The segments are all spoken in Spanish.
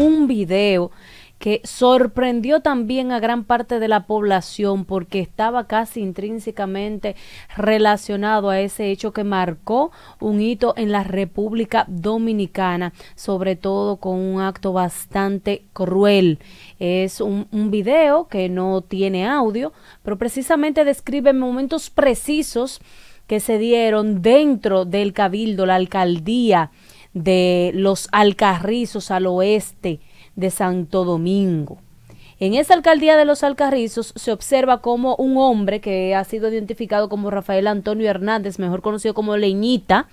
un video que sorprendió también a gran parte de la población porque estaba casi intrínsecamente relacionado a ese hecho que marcó un hito en la República Dominicana, sobre todo con un acto bastante cruel. Es un, video que no tiene audio, pero precisamente describe momentos precisos que se dieron dentro del cabildo, la alcaldía de los Alcarrizos al oeste de Santo Domingo. En esa alcaldía de los Alcarrizos se observa como un hombre que ha sido identificado como Rafael Antonio Hernández, mejor conocido como Leñita,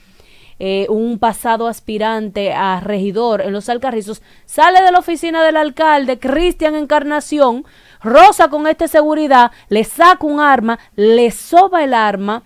eh, un pasado aspirante a regidor en los Alcarrizos, sale de la oficina del alcalde, Cristian Encarnación, rosa con esta seguridad, le saca un arma, le soba el arma,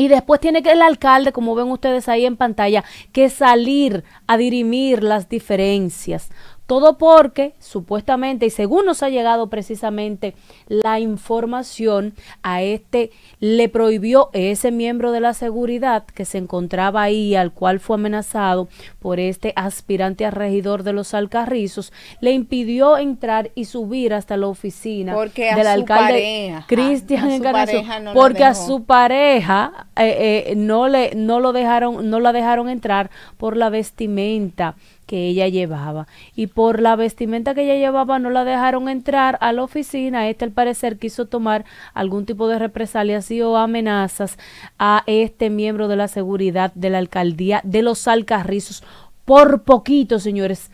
y después tiene que el alcalde, como ven ustedes ahí en pantalla, que salir a dirimir las diferencias. Todo porque, supuestamente, y según nos ha llegado precisamente la información, a este le prohibió ese miembro de la seguridad que se encontraba ahí, al cual fue amenazado por este aspirante a regidor de los Alcarrizos, le impidió entrar y subir hasta la oficina porque del alcalde Cristian Encarnación, no porque a su pareja eh, eh, no le no lo dejaron no la dejaron entrar por la vestimenta que ella llevaba. Y por la vestimenta que ella llevaba no la dejaron entrar a la oficina. Este al parecer quiso tomar algún tipo de represalias y o amenazas a este miembro de la seguridad de la alcaldía de los Alcarrizos. Por poquito señores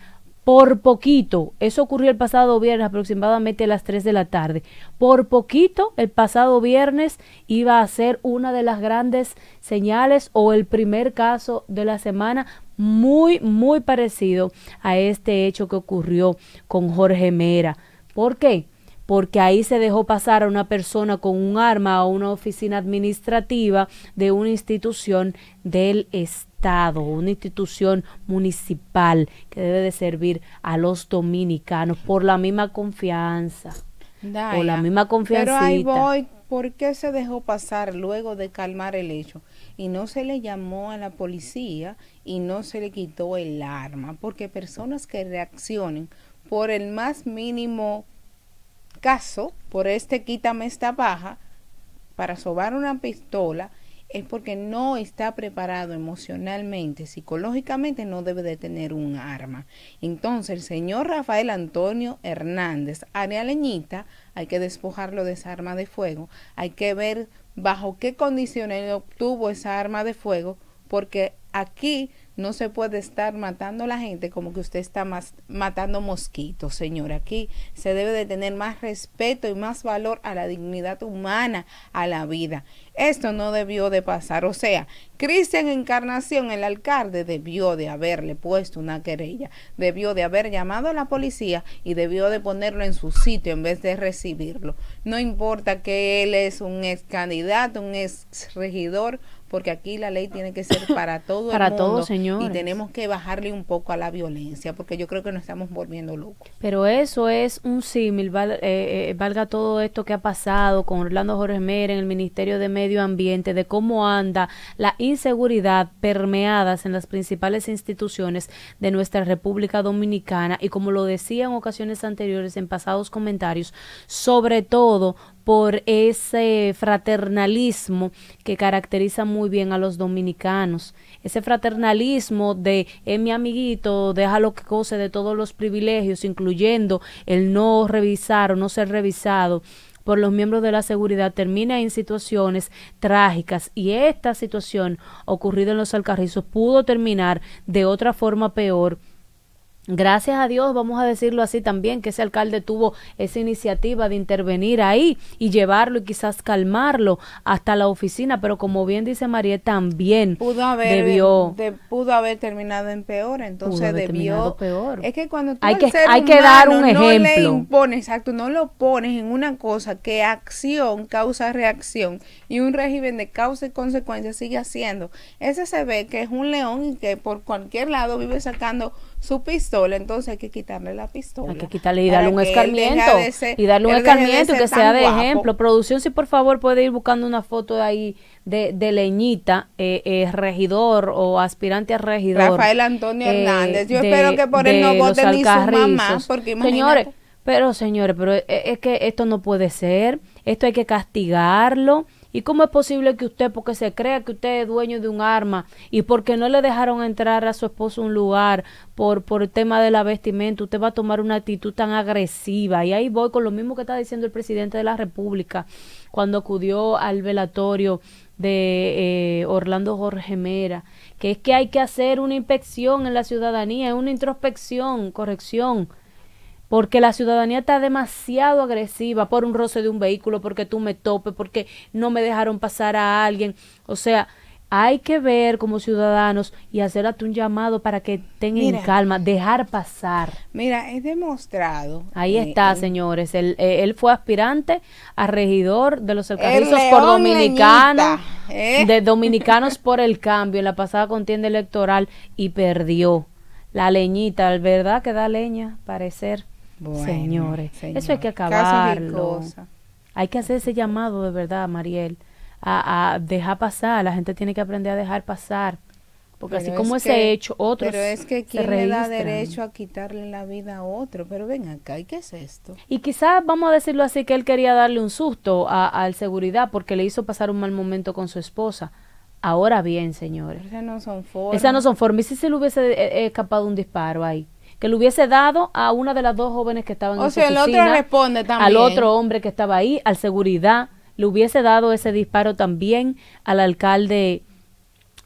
por poquito, eso ocurrió el pasado viernes aproximadamente a las 3 de la tarde. Por poquito, el pasado viernes iba a ser una de las grandes señales o el primer caso de la semana muy, muy parecido a este hecho que ocurrió con Jorge Mera. ¿Por qué? porque ahí se dejó pasar a una persona con un arma a una oficina administrativa de una institución del Estado, una institución municipal que debe de servir a los dominicanos por la misma confianza. Daya, por la misma Pero ahí voy, ¿por qué se dejó pasar luego de calmar el hecho? Y no se le llamó a la policía y no se le quitó el arma, porque personas que reaccionen por el más mínimo caso, por este quítame esta paja, para sobar una pistola, es porque no está preparado emocionalmente, psicológicamente no debe de tener un arma. Entonces el señor Rafael Antonio Hernández, área leñita, hay que despojarlo de esa arma de fuego, hay que ver bajo qué condiciones obtuvo esa arma de fuego, porque aquí no se puede estar matando a la gente como que usted está mas- matando mosquitos, señor. Aquí se debe de tener más respeto y más valor a la dignidad humana, a la vida. Esto no debió de pasar. O sea, Cristian Encarnación, el alcalde, debió de haberle puesto una querella, debió de haber llamado a la policía y debió de ponerlo en su sitio en vez de recibirlo. No importa que él es un ex candidato, un ex regidor, porque aquí la ley tiene que ser para todo Para el mundo todos, señores. y tenemos que bajarle un poco a la violencia, porque yo creo que nos estamos volviendo locos. Pero eso es un símil, val- eh, eh, valga todo esto que ha pasado con Orlando Jorge Mera en el Ministerio de Medio Ambiente, de cómo anda la inseguridad permeadas en las principales instituciones de nuestra República Dominicana y como lo decía en ocasiones anteriores en pasados comentarios, sobre todo por ese fraternalismo que caracteriza muy bien a los dominicanos. Ese fraternalismo de es mi amiguito, déjalo que goce de todos los privilegios, incluyendo el no revisar o no ser revisado por los miembros de la seguridad termina en situaciones trágicas. Y esta situación ocurrida en los Alcarrizos pudo terminar de otra forma peor Gracias a Dios, vamos a decirlo así también, que ese alcalde tuvo esa iniciativa de intervenir ahí y llevarlo y quizás calmarlo hasta la oficina, pero como bien dice María, también Pudo haber, debió de- pudo haber terminado en peor, entonces debió. peor. Es que cuando tú Hay que- ser hay que dar un humano no le ejemplo. impones, exacto, no lo pones en una cosa que acción causa reacción y un régimen de causa y consecuencia sigue haciendo. Ese se ve que es un león y que por cualquier lado vive sacando su pistola entonces hay que quitarle la pistola. Hay que quitarle y darle un escarmiento. y darle un escarmiento que sea de ejemplo. Producción, si por favor puede ir buscando una foto de ahí de, de Leñita, eh, eh, regidor o aspirante a regidor. Rafael Antonio eh, Hernández. Yo espero que por él no voten ni su mamá, porque Señores, pero señores, pero es que esto no puede ser. Esto hay que castigarlo ¿Y cómo es posible que usted, porque se crea que usted es dueño de un arma y porque no le dejaron entrar a su esposo un lugar por, por el tema de la vestimenta, usted va a tomar una actitud tan agresiva? Y ahí voy con lo mismo que está diciendo el presidente de la República cuando acudió al velatorio de eh, Orlando Jorge Mera, que es que hay que hacer una inspección en la ciudadanía, una introspección, corrección porque la ciudadanía está demasiado agresiva por un roce de un vehículo, porque tú me topes, porque no me dejaron pasar a alguien. O sea, hay que ver como ciudadanos y hacerte un llamado para que tengan calma, dejar pasar. Mira, es demostrado. Ahí eh, está, señores. Él, eh, él, fue aspirante a regidor de los alcarrizos por dominicanos, ¿eh? de dominicanos por el cambio en la pasada contienda electoral y perdió. La leñita, ¿verdad? Que da leña, parecer señores, eso hay que acabarlo. Hay que hacer ese llamado de verdad, Mariel, a, dejar pasar. La gente tiene que aprender a dejar pasar. Porque así como ese hecho, otros. Pero es que ¿quién le da derecho a quitarle la vida a otro? Pero ven acá, ¿y qué es esto? Y quizás, vamos a decirlo así, que él quería darle un susto al seguridad porque le hizo pasar un mal momento con su esposa. Ahora bien, señores. Esas no son formas. Esas no son formas. ¿Y si se le hubiese eh, eh, escapado un disparo ahí? Que le hubiese dado a una de las dos jóvenes que estaban en sea, el otro responde también. al otro hombre que estaba ahí, al seguridad, le hubiese dado ese disparo también al alcalde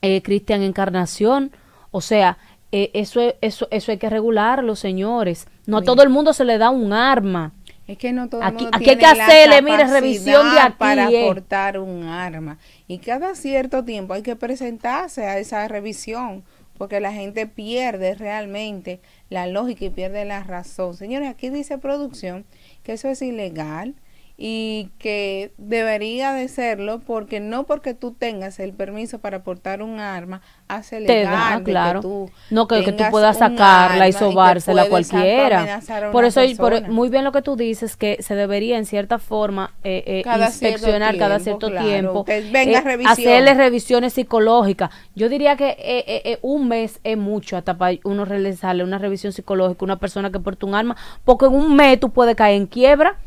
eh, Cristian Encarnación. O sea, eh, eso, eso, eso hay que regularlo, señores. No a todo el mundo se le da un arma. Es que no todo el mundo aquí hay que hacerle, mire, revisión de aquí. Para eh. portar un arma. Y cada cierto tiempo hay que presentarse a esa revisión, porque la gente pierde realmente la lógica y pierde la razón. Señores, aquí dice producción que eso es ilegal y que debería de serlo porque no porque tú tengas el permiso para portar un arma hace legal claro. que tú no que, tú puedas sacarla y sobársela a cualquiera. por eso por, muy bien lo que tú dices que se debería en cierta forma eh, eh, inspeccionar cada cierto tiempo venga eh, hacerle revisiones psicológicas. Yo diría que un mes es mucho hasta para uno realizarle una revisión psicológica a una persona que porta un arma porque en un mes tú puedes caer en quiebra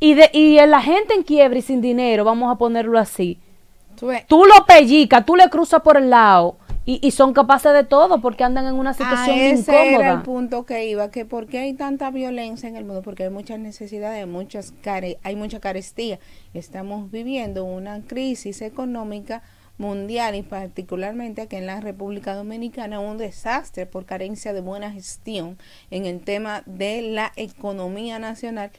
y, de, y la gente en quiebra y sin dinero, vamos a ponerlo así, tú, lo pellicas, tú le cruzas por el lado y, son capaces de todo porque andan en una situación ese incómoda. Era el punto que iba, que porque hay tanta violencia en el mundo, porque hay muchas necesidades, muchas care, hay mucha carestía. Estamos viviendo una crisis económica mundial y particularmente aquí en la República Dominicana un desastre por carencia de buena gestión en el tema de la economía nacional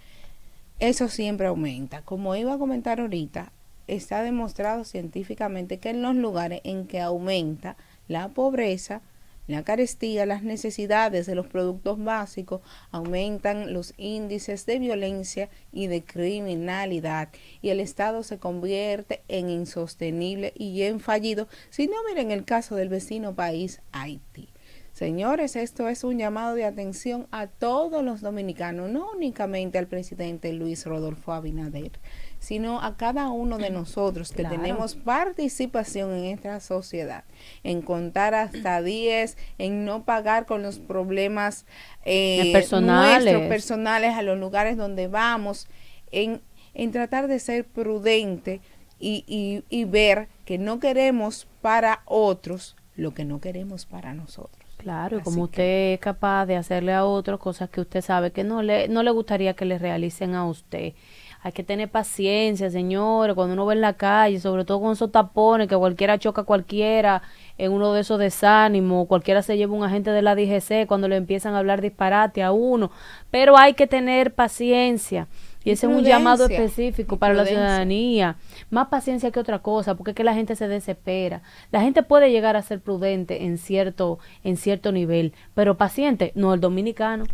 eso siempre aumenta. Como iba a comentar ahorita, está demostrado científicamente que en los lugares en que aumenta la pobreza, la carestía, las necesidades de los productos básicos, aumentan los índices de violencia y de criminalidad y el Estado se convierte en insostenible y en fallido. Si no, miren el caso del vecino país Haití. Señores, esto es un llamado de atención a todos los dominicanos, no únicamente al presidente Luis Rodolfo Abinader, sino a cada uno de nosotros que tenemos participación en esta sociedad, en contar hasta 10, en no pagar con los problemas eh, personales. nuestros personales a los lugares donde vamos, en, en tratar de ser prudente y, y, y ver que no queremos para otros lo que no queremos para nosotros. Claro, como usted es capaz de hacerle a otros cosas que usted sabe que no le, no le gustaría que le realicen a usted. Hay que tener paciencia, señores, cuando uno va en la calle, sobre todo con esos tapones, que cualquiera choca a cualquiera en uno de esos desánimos, cualquiera se lleva un agente de la DGC cuando le empiezan a hablar disparate a uno, pero hay que tener paciencia. Y ese es un llamado específico para la ciudadanía. Más paciencia que otra cosa, porque es que la gente se desespera. La gente puede llegar a ser prudente en cierto, en cierto nivel, pero paciente, no el dominicano.